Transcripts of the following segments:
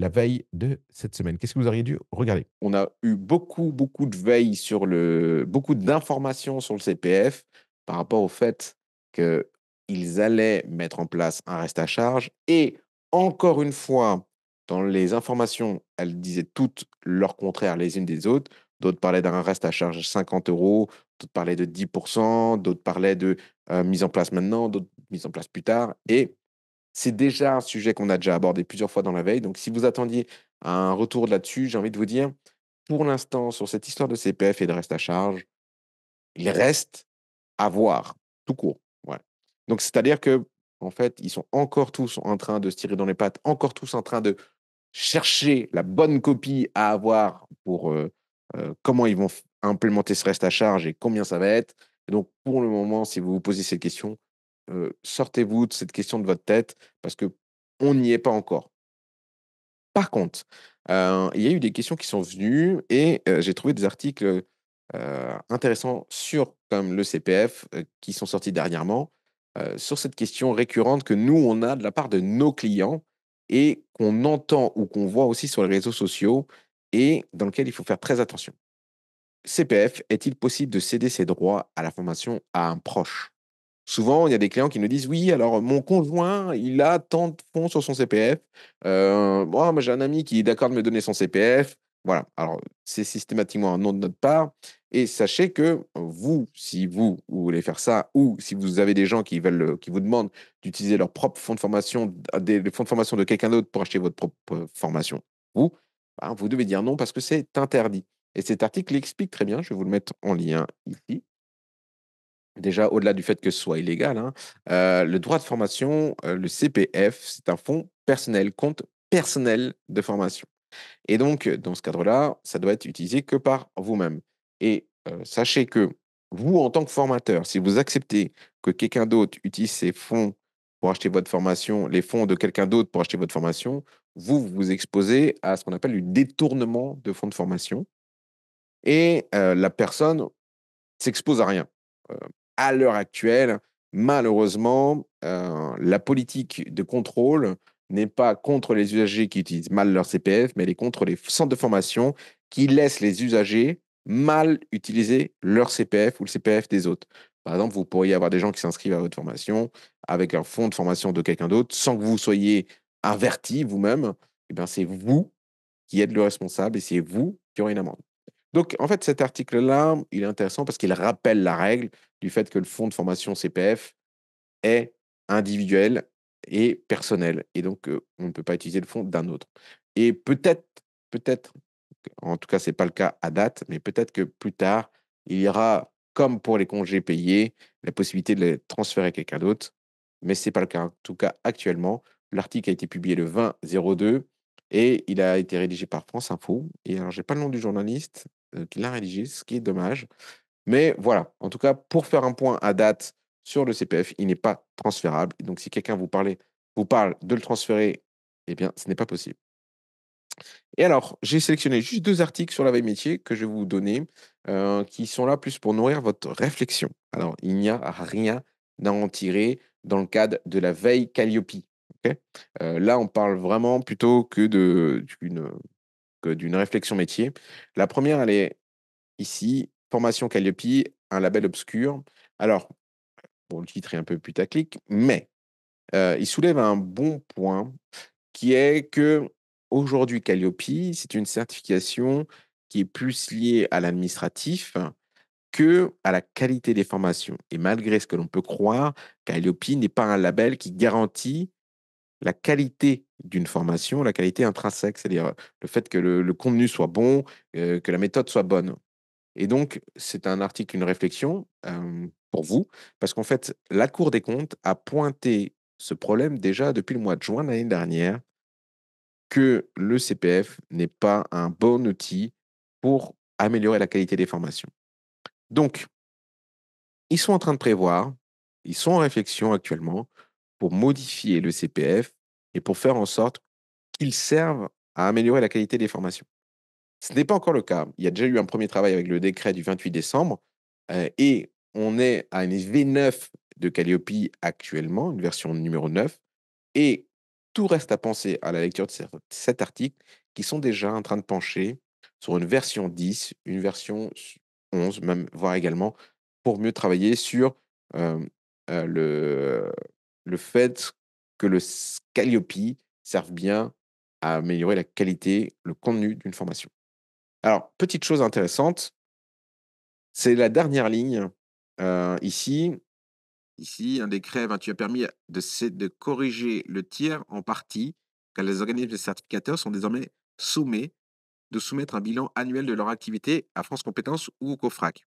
la veille de cette semaine? Qu'est-ce que vous auriez dû regarder? On a eu beaucoup, beaucoup de veille sur le beaucoup d'informations sur le CPF par rapport au fait qu'ils allaient mettre en place un reste à charge et encore une fois, dans les informations, elles disaient toutes leur contraire les unes des autres. D'autres parlaient d'un reste à charge 50 euros, d'autres parlaient de 10 d'autres parlaient de, heu, mise en place maintenant, d'autres mise en place plus tard et c'est déjà un sujet qu'on a déjà abordé plusieurs fois dans la veille. Donc si vous attendiez un retour là-dessus, j'ai envie de vous dire, pour l'instant, sur cette histoire de CPF et de reste à charge, il reste à voir, tout court. Donc c'est-à-dire que en fait, ils sont encore tous en train de se tirer dans les pattes, encore tous en train de chercher la bonne copie à avoir pour, heu heu, comment ils vont implémenter ce reste à charge et combien ça va être. Et donc pour le moment, si vous vous posez cette question, heu, sortez-vous de cette question de votre tête parce qu'on n'y est pas encore. Par contre, heu, il y a eu des questions qui sont venues et heu, j'ai trouvé des articles, intéressants sur comme le CPF, qui sont sortis dernièrement, sur cette question récurrente que nous, on a de la part de nos clients et qu'on entend ou qu'on voit aussi sur les réseaux sociaux et dans lequel il faut faire très attention. CPF, est-il possible de céder ses droits à la formation à un proche? Souvent, il y a des clients qui nous disent: «Oui, alors mon conjoint, il a tant de fonds sur son CPF, heu, moi j'ai un ami qui est d'accord de me donner son CPF». Voilà, alors c'est systématiquement un non de notre part et sachez que vous, si vous, voulez faire ça ou si vous avez des gens qui veulent, heu, qui vous demandent d'utiliser leur propre fonds de formation, des fonds de formation de quelqu'un d'autre pour acheter votre propre formation, vous, ben, vous devez dire non parce que c'est interdit et cet article l'explique très bien, je vais vous le mettre en lien ici. Déjà, au-delà du fait que ce soit illégal, hein, heu, le droit de formation, heu, le CPF, c'est un fonds personnel, compte personnel de formation. Et donc dans ce cadre-là, ça doit être utilisé que par vous-même. Et sachez que vous, en tant que formateur, si vous acceptez que quelqu'un d'autre utilise ses fonds pour acheter votre formation, les fonds de quelqu'un d'autre pour acheter votre formation, vous, vous vous exposez à ce qu'on appelle du détournement de fonds de formation. Et la personne s'expose à rien. À l'heure actuelle, malheureusement, heu, la politique de contrôle n'est pas contre les usagers qui utilisent mal leur CPF, mais elle est contre les centres de formation qui laissent les usagers mal utiliser leur CPF ou le CPF des autres. Par exemple, vous pourriez avoir des gens qui s'inscrivent à votre formation avec un fonds de formation de quelqu'un d'autre sans que vous soyez avertis vous-même et ben, c'est vous qui êtes le responsable et c'est vous qui aurez une amende. Donc en fait, cet article-là, il est intéressant parce qu'il rappelle la règle du fait que le fonds de formation CPF est individuel et personnel et donc heu, on ne peut pas utiliser le fonds d'un autre et peut-être peut-être, en tout cas, c'est pas le cas à date, mais peut-être que plus tard, il y aura, comme pour les congés payés, la possibilité de les transférer à quelqu'un d'autre, mais c'est pas le cas. En tout cas, actuellement, l'article a été publié le 20-02 et il a été rédigé par France Info et alors j'ai pas le nom du journaliste, heu, qui l'a rédigé, ce qui est dommage, mais voilà, en tout cas, pour faire un point à date sur le CPF, il n'est pas transférable donc si quelqu'un vous vous parle de le transférer, eh bien, ce n'est pas possible. Et alors, j'ai sélectionné juste 2 articles sur la veille métier que je vais vous donner, heu, qui sont là plus pour nourrir votre réflexion. Alors, il n'y a rien à en tirer dans le cadre de la veille Calliope? Heu, là, on parle vraiment plutôt que d'une, d'une réflexion métier. La première, elle est ici, formation Calliope, un label obscur. Alors, bon, le titre est un peu putaclic, mais heu, il soulève un bon point qui est qu'aujourd'hui, Calliope, c'est une certification qui est plus liée à l'administratif qu'à la qualité des formations et malgré ce que l'on peut croire, Calliope n'est pas un label qui garantit la qualité d'une formation, la qualité intrinsèque, c'est-à-dire, le fait que le contenu soit bon, que la méthode soit bonne et donc c'est un article, une réflexion, pour vous parce qu'en fait, la Cour des comptes a pointé ce problème déjà depuis le mois de juin de l'année dernière que le CPF n'est pas un bon outil pour améliorer la qualité des formations. Donc ils sont en train de prévoir, ils sont en réflexion actuellement pour modifier le CPF et pour faire en sorte qu'il serve à améliorer la qualité des formations. Ce n'est pas encore le cas. Il y a déjà eu un 1er travail avec le décret du 28 décembre, heu et on est à une V9 de Calliope actuellement, une version numéro 9 et tout reste à penser à la lecture de cet article, qui sont déjà en train de pencher sur une version 10, une version s 11 même, voire également, pour mieux travailler sur, hem, heu, le le fait que le s Calliope serve bien à améliorer la qualité, le contenu d'une formation. Alors, petite chose intéressante c'est la dernière ligne, heu, ici ici, un décret 28 a permis de de corriger le tir en partie, car les organismes certificateurs sont désormais sommés de soumettre un bilan annuel de leur activité à France compétences ou au COFRAC.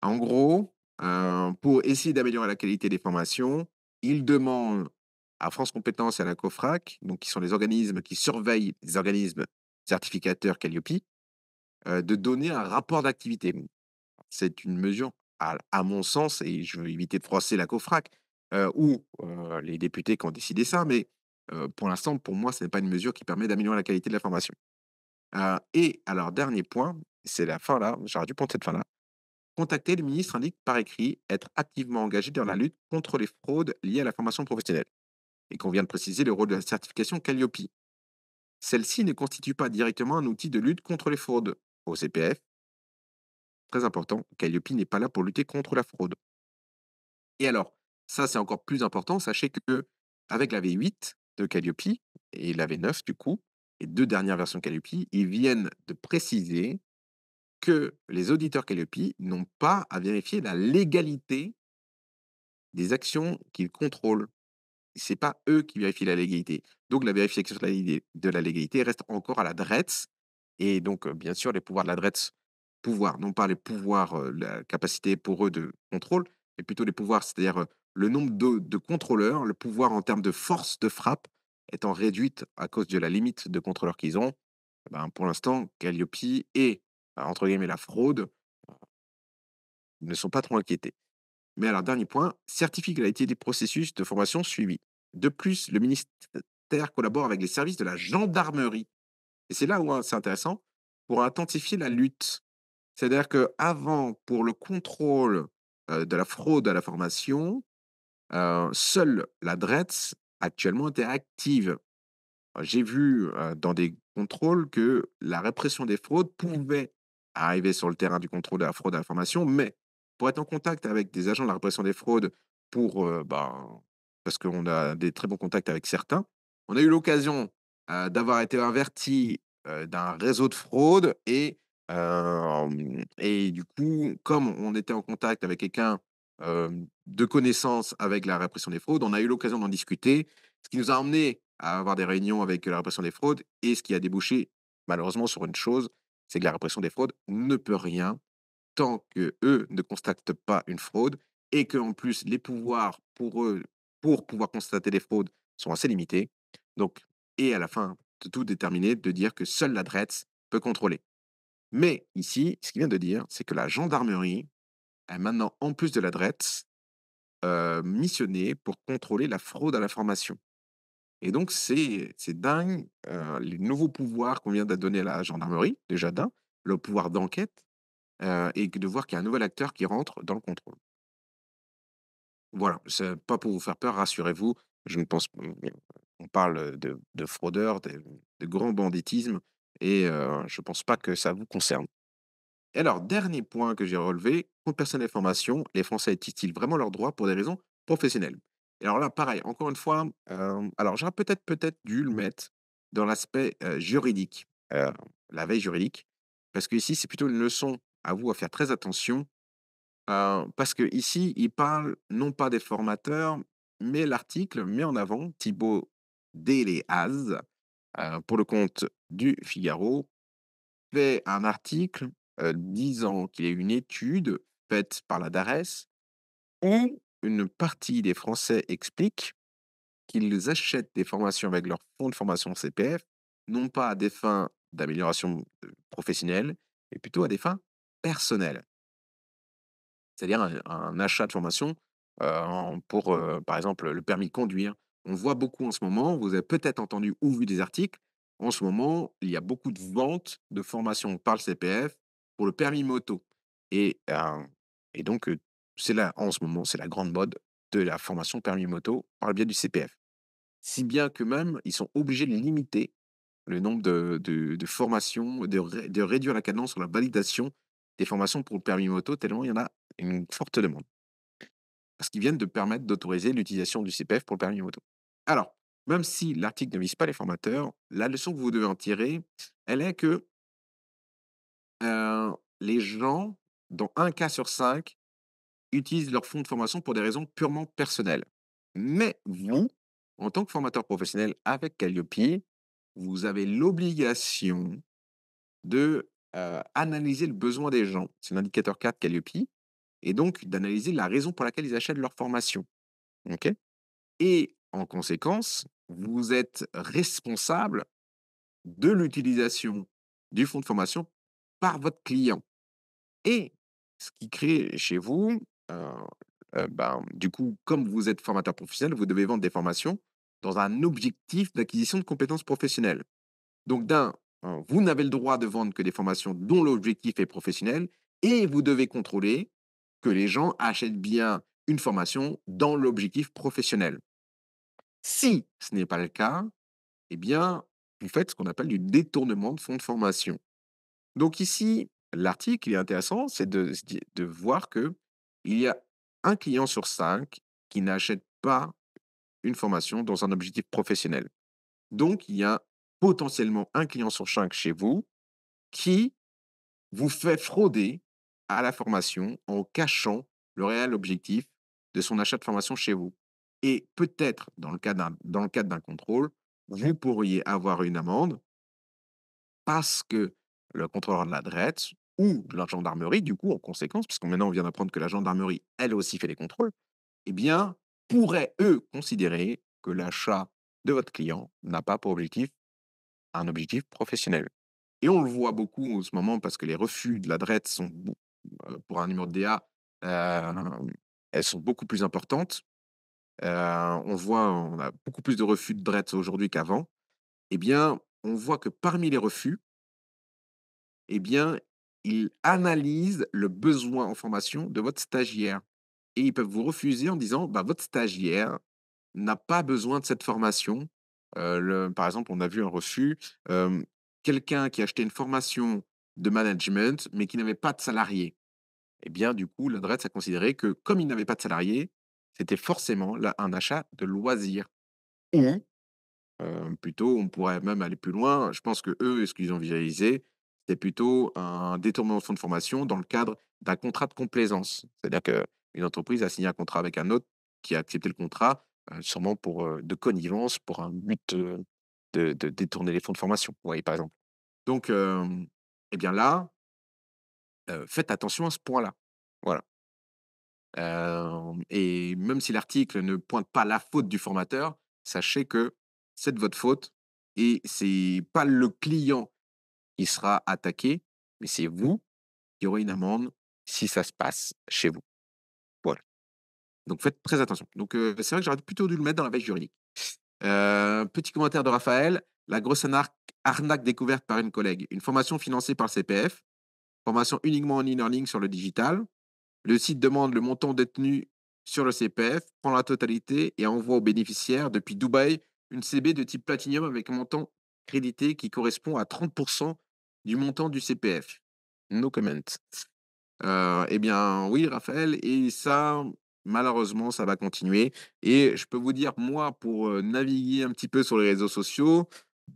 En gros, pour essayer d'améliorer la qualité des formations, ils demandent à France compétences et à la COFRAC, donc qui sont les organismes qui surveillent les organismes certificateurs Calliope, heu, de donner un rapport d'activité. C'est une mesure à mon sens et je veux éviter de froisser la COFRAC, heu, ou, les députés qui ont décidé ça, mais, pour l'instant, pour moi, ce n'est pas une mesure qui permet d'améliorer la qualité de la formation. Et alors dernier point, c'est la fin là, j'aurais dû prendre cette fin là. Contacter le ministre indique par écrit être activement engagé dans la lutte contre les fraudes liées à la formation professionnelle et qu'on vient de préciser le rôle de la certification Calliope. Celle-ci ne constitue pas directement un outil de lutte contre les fraudes au CPF. Très important, Calliope n'est pas là pour lutter contre la fraude. Et alors, ça, c'est encore plus important, sachez qu'avec la V8 de Calliope et la V9 du coup, les 2 dernières versions Calliope, ils viennent de préciser que les auditeurs Calliope n'ont pas à vérifier la légalité des actions qu'ils contrôlent. C'est pas eux qui vérifient la légalité. Donc la vérification de la légalité reste encore à la DREETS et donc, heu, bien sûr, les pouvoirs de la DREETS, pouvoirs, non pas les pouvoirs, heu, la capacité pour eux de contrôle, mais plutôt les pouvoirs, c'est-à-dire, heu, le nombre de contrôleurs, le pouvoir en termes de force de frappe étant réduite à cause de la limite de contrôleurs qu'ils ont, ben, pour l'instant, Calliope et, entre guillemets, «la fraude» ne sont pas trop inquiétés. Mais alors dernier point, certifie la qualité des processus de formation suivis. De plus, le ministère collabore avec les services de la gendarmerie et c'est là où, hein, c'est intéressant, pour intensifier la lutte. C'est-à-dire qu'avant, pour le contrôle, heu, de la fraude à la formation, heu, seule la DREETS actuellement était active. J'ai vu, dans des contrôles que la répression des fraudes pouvait arriver sur le terrain du contrôle de la fraude à la formation, mais pour être en contact avec des agents de la répression des fraudes pour, ben, parce qu'on a des très bons contacts avec certains, on a eu l'occasion, d'avoir été avertis, heu, d'un réseau de fraude et et du coup, comme on était en contact avec quelqu'un, de connaissance avec la répression des fraudes, on a eu l'occasion d'en discuter. Ce qui nous a emmenés à avoir des réunions avec la répression des fraudes et ce qui a débouché, malheureusement, sur une chose, c'est que la répression des fraudes ne peut rien tant qu'eux ne constatent pas une fraude et qu'en plus les pouvoirs pour eux, pour pouvoir constater des fraudes sont assez limités. Donc et à la fin de tout déterminer, de dire que seule la DREETS peut contrôler. Mais ici, ce qu'il vient de dire, c'est que la gendarmerie est maintenant, en plus de la DREETS, heu, missionnée pour contrôler la fraude à la formation. Et donc c'est dingue, heu, les nouveaux pouvoirs qu'on vient de donner à la gendarmerie, déjà d'1, le pouvoir d'enquête, heu et de voir qu'il y a un nouvel acteur qui rentre dans le contrôle. Voilà, c'est pas pour vous faire peur, rassurez-vous, je ne pense on parle de de fraudeurs, de de grand banditisme et heu, je pense pas que ça vous concerne. Et alors, dernier point que j'ai relevé, compte personnel formation, les Français utilisent-ils vraiment leurs droits pour des raisons professionnelles? Et alors là, pareil, encore une fois, alors j'aurais peut-être peut-être dû le mettre dans l'aspect, juridique, la veille juridique, parce qu'ici, c'est plutôt une leçon à vous à faire très attention, parce qu'ici, il parle non pas des formateurs, mais l'article met en avant Thibault Deléaz, heu, pour le compte du Figaro, fait un article, disant qu'il y a une étude faite par la DARES où une partie des Français expliquent qu'ils achètent des formations avec leur fonds de formation CPF, non pas à des fins d'amélioration, professionnelle, mais plutôt à des fins personnelles. C'est-à-dire un achat de formation, en pour, heu, par exemple, le permis de conduire. On voit beaucoup en ce moment, vous avez peut-être entendu ou vu des articles, en ce moment, il y a beaucoup de ventes de formations par le CPF pour le permis moto et et donc c'est là, en ce moment, c'est la grande mode de la formation permis moto par le biais du CPF. si bien que même, ils sont obligés de limiter le nombre de de formations, de de réduire la cadence sur la validation des formations pour le permis moto, tellement il y en a une forte demande. Parce qu'ils viennent de permettre d'autoriser l'utilisation du CPF pour le permis moto. Alors, même si l'article ne vise pas les formateurs, la leçon que vous devez en tirer, elle est que heu, les gens, dans un cas sur 5, utilisent leur fonds de formation pour des raisons purement personnelles. Mais vous, en tant que formateur professionnel avec Calliope, vous avez l'obligation de, heu, analyser le besoin des gens. C'est l'indicateur 4 Calliope et donc d'analyser la raison pour laquelle ils achètent leur formation. OK? Et en conséquence, vous êtes responsable de l'utilisation du fonds de formation par votre client et ce qui crée chez vous, heu heu, ben, du coup, comme vous êtes formateur professionnel, vous devez vendre des formations dans un objectif d'acquisition de compétences professionnelles. Donc d'un, heu, vous n'avez le droit de vendre que des formations dont l'objectif est professionnel et vous devez contrôler que les gens achètent bien une formation dans l'objectif professionnel. Si ce n'est pas le cas, eh bien, vous faites ce qu'on appelle du détournement de fonds de formation. Donc ici, l'article, est intéressant, c'est de voir qu'il y a un client sur 5 qui n'achète pas une formation dans un objectif professionnel. Donc il y a potentiellement un client sur 5 chez vous qui vous fait frauder à la formation en cachant le réel objectif de son achat de formation chez vous et peut-être dans le cadre d'un contrôle, vous pourriez avoir une amende parce que le contrôleur de la DREETS ou de la gendarmerie, du coup, en conséquence, puisque maintenant on vient d'apprendre que la gendarmerie, elle aussi fait des contrôles, eh bien, pourraient, eux, considérer que l'achat de votre client n'a pas pour objectif un objectif professionnel. Et on le voit beaucoup en ce moment parce que les refus de la DREETS sont heu, pour un numéro de DA, hem, elles sont beaucoup plus importantes. Heu, on voit, on a beaucoup plus de refus de DREETS aujourd'hui qu'avant. Eh bien, on voit que parmi les refus eh bien, ils analysent le besoin en formation de votre stagiaire et ils peuvent vous refuser en disant: «Bah, votre stagiaire n'a pas besoin de cette formation». Le par exemple, on a vu un refus, quelqu'un qui achetait une formation de management, mais qui n'avait pas de salariés. Eh bien, du coup, l'adresse a considéré que comme il n'avait pas de salariés, c'était forcément là un achat de loisir ou Heu, plutôt, on pourrait même aller plus loin. Je pense que eux, ce qu'ils ont visualisé, c'était plutôt un détournement de fonds de formation dans le cadre d'un contrat de complaisance. C'est-à-dire qu'une entreprise a signé un contrat avec un autre qui a accepté le contrat, heu, sûrement pour, heu, de connivence, pour un but, heu, de détourner les fonds de formation, par exemple. Donc, et bien là, faites attention à ce point-là. Voilà. Et même si l'article ne pointe pas la faute du formateur, sachez que c'est de votre faute et c'est pas le client qui sera attaqué, mais c'est vous qui aurez une amende si ça se passe chez vous. Voilà. Donc faites très attention. Donc c'est vrai que j'aurais plutôt dû le mettre dans la veille juridique. Petit commentaire de Raphaël: «La grosse arnaque découverte par une collègue. Une formation financée par le CPF, formation uniquement en e-learning sur le digital. Le site demande le montant détenu sur le CPF, prend la totalité et envoie aux bénéficiaires depuis Dubaï une CB de type Platinum avec un montant crédité qui correspond à 30 du montant du CPF. No comment. Heu, eh bien, oui, Raphaël et ça, malheureusement, ça va continuer et je peux vous dire, moi, pour, heu, naviguer un petit peu sur les réseaux sociaux,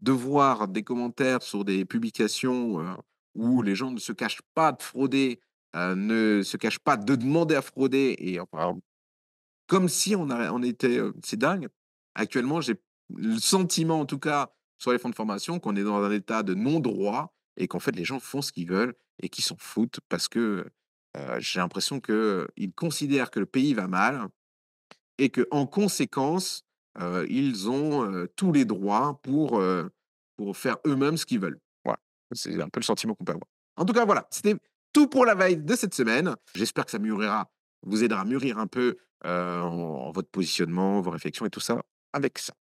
de voir des commentaires sur des publications, heu, où les gens ne se cachent pas de frauder, ne se cachent pas de demander à frauder et enfin, comme si on était, c'est dingue. Actuellement, j'ai le sentiment, en tout cas, sur les fonds de formation, qu'on est dans un état de non-droit et qu'en fait, les gens font ce qu'ils veulent et qu'ils s'en foutent parce que, heu, j'ai l'impression qu'ils considèrent que le pays va mal et qu'en conséquence, heu, ils ont, heu, tous les droits pour, pour faire eux-mêmes ce qu'ils veulent. Voilà, c'est un peu le sentiment qu'on peut avoir. En tout cas, voilà, c'était tout pour la veille de cette semaine. J'espère que ça mûrira vous aidera à mûrir un peu, en votre positionnement, vos réflexions et tout ça avec ça.